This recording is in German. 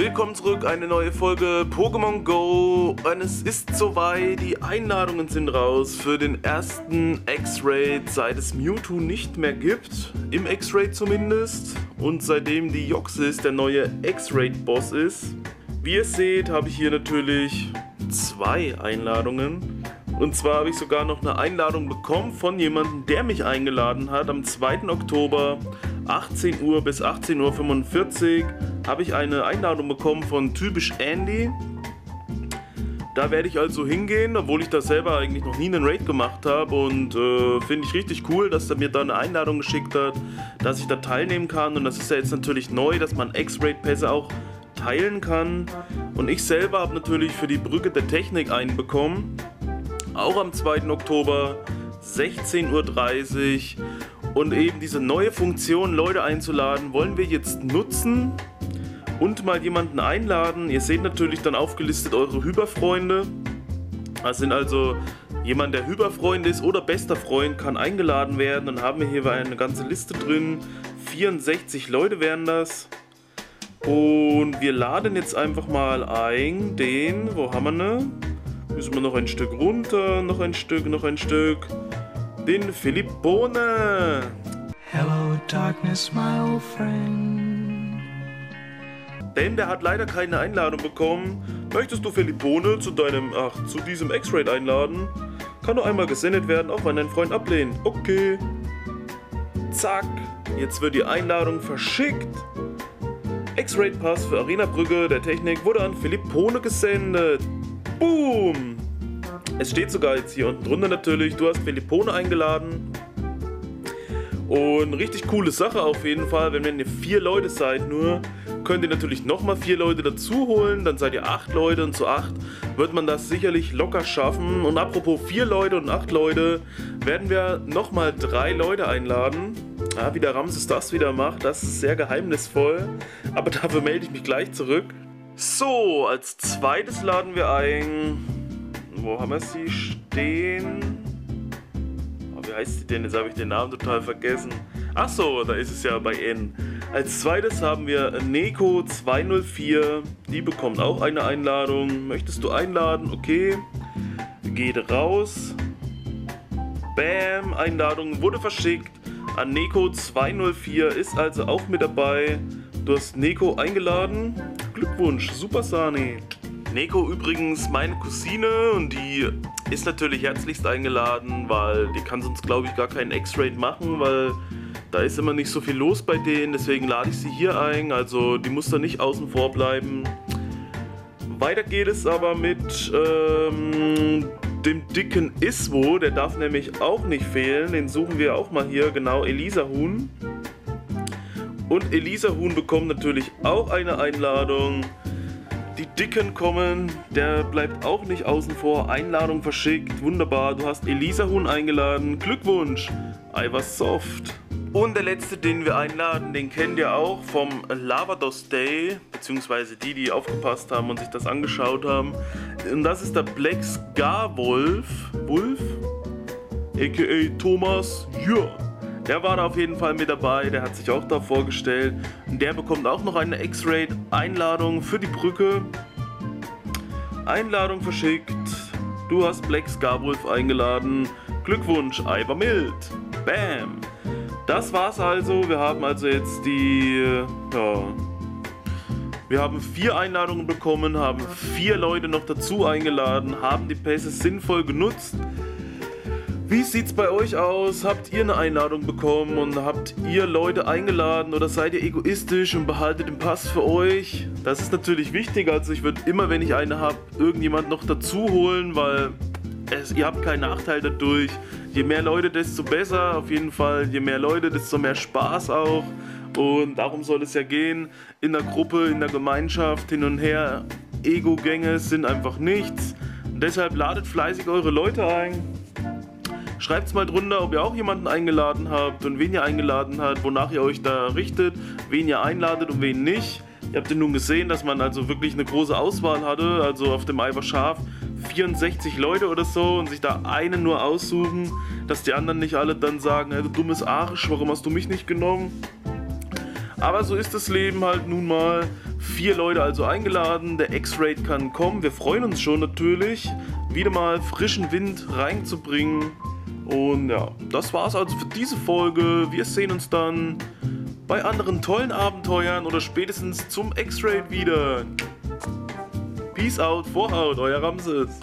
Willkommen zurück, eine neue Folge Pokémon Go. Und es ist soweit, die Einladungen sind raus für den ersten X-Raid, seit es Mewtwo nicht mehr gibt. Im X-Raid zumindest. Und seitdem die Joxis der neue X-Raid-Boss ist. Wie ihr seht, habe ich hier natürlich zwei Einladungen. Und zwar habe ich sogar noch eine Einladung bekommen von jemandem, der mich eingeladen hat. Am 2. Oktober, 18 Uhr bis 18.45 Uhr, habe ich eine Einladung bekommen von Typisch Andy. Da werde ich also hingehen, obwohl ich da selber eigentlich noch nie einen Raid gemacht habe. Und äh, finde ich richtig cool, dass er mir da eine Einladung geschickt hat, dass ich da teilnehmen kann. Und das ist ja jetzt natürlich neu, dass man X-Raid-Pässe auch teilen kann. Und ich selber habe natürlich für die Brücke der Technik einen bekommen auch am 2. Oktober 16.30 Uhr. Und eben diese neue Funktion, Leute einzuladen, wollen wir jetzt nutzen und mal jemanden einladen. Ihr seht natürlich dann aufgelistet eure Hyperfreunde. Das sind also jemand, der Hyperfreund ist oder bester Freund, kann eingeladen werden. Dann haben wir hier eine ganze Liste drin. 64 Leute wären das. Und wir laden jetzt einfach mal ein den, wo haben wir ne? Müssen wir noch ein Stück runter, noch ein Stück, noch ein Stück. Den Philipp Bohne. Hello darkness, my old friend. Denn der hat leider keine Einladung bekommen. Möchtest du Philipp Bohne zu deinem, ach, zu diesem X-Raid einladen? Kann nur einmal gesendet werden, auch wenn dein Freund ablehnt. Okay. Zack. Jetzt wird die Einladung verschickt. X-Raid Pass für Arena Brügge der Technik wurde an Philipp Bohne gesendet. Boom! Es steht sogar jetzt hier unten drunter natürlich, du hast Felippone eingeladen. Und richtig coole Sache auf jeden Fall, wenn ihr vier Leute seid nur, könnt ihr natürlich nochmal vier Leute dazu holen, dann seid ihr acht Leute und zu acht wird man das sicherlich locker schaffen. Und apropos vier Leute und acht Leute, werden wir nochmal drei Leute einladen. Ja, wie der Ramses das wieder macht, das ist sehr geheimnisvoll. Aber dafür melde ich mich gleich zurück. So, als zweites laden wir ein. Wo haben wir sie stehen? Wie heißt sie denn? Jetzt habe ich den Namen total vergessen. Ach so, da ist es ja bei N. Als zweites haben wir Neko 204. Die bekommt auch eine Einladung. Möchtest du einladen? Okay. Geht raus. Bam, Einladung wurde verschickt. An Neko 204 ist also auch mit dabei. Du hast Neko eingeladen. Glückwunsch, Super Sani. Neko übrigens meine Cousine und die ist natürlich herzlichst eingeladen, weil die kann sonst glaube ich gar keinen X-Raid machen, weil da ist immer nicht so viel los bei denen, deswegen lade ich sie hier ein, also die muss da nicht außen vor bleiben. Weiter geht es aber mit ähm, dem dicken Iswo, der darf nämlich auch nicht fehlen, den suchen wir auch mal hier, genau, Elisa Huhn. Und Elisa Huhn bekommt natürlich auch eine Einladung. Die Dicken kommen, der bleibt auch nicht außen vor. Einladung verschickt, wunderbar. Du hast Elisa Huhn eingeladen. Glückwunsch, Soft. Und der letzte, den wir einladen, den kennt ihr auch vom Lavados Day, beziehungsweise die, die aufgepasst haben und sich das angeschaut haben. Und das ist der Black Scar Wolf, Wolf, aka Thomas, ja. Der war da auf jeden Fall mit dabei, der hat sich auch da vorgestellt. Der bekommt auch noch eine X-Raid-Einladung für die Brücke. Einladung verschickt. Du hast Black Scarwolf eingeladen. Glückwunsch, Iver Mild. Bam. Das war's also. Wir haben also jetzt die. Ja. Wir haben vier Einladungen bekommen, haben vier Leute noch dazu eingeladen, haben die Pässe sinnvoll genutzt. Wie sieht's bei euch aus? Habt ihr eine Einladung bekommen und habt ihr Leute eingeladen oder seid ihr egoistisch und behaltet den Pass für euch? Das ist natürlich wichtig. Also ich würde immer, wenn ich eine habe, irgendjemand noch dazu holen, weil es, ihr habt keinen Nachteil dadurch. Je mehr Leute, desto besser. Auf jeden Fall, je mehr Leute, desto mehr Spaß auch. Und darum soll es ja gehen. In der Gruppe, in der Gemeinschaft, hin und her. Ego-Gänge sind einfach nichts. Und deshalb ladet fleißig eure Leute ein. Schreibt es mal drunter, ob ihr auch jemanden eingeladen habt und wen ihr eingeladen habt, wonach ihr euch da richtet, wen ihr einladet und wen nicht. Ihr habt ja nun gesehen, dass man also wirklich eine große Auswahl hatte, also auf dem Eiver Schaf 64 Leute oder so und sich da einen nur aussuchen, dass die anderen nicht alle dann sagen, hey, du dummes Arsch, warum hast du mich nicht genommen? Aber so ist das Leben halt nun mal. Vier Leute also eingeladen, der X-Raid kann kommen. Wir freuen uns schon natürlich, wieder mal frischen Wind reinzubringen. Und ja, das war's also für diese Folge. Wir sehen uns dann bei anderen tollen Abenteuern oder spätestens zum X-Raid wieder. Peace out, Vorhaut, euer Ramses.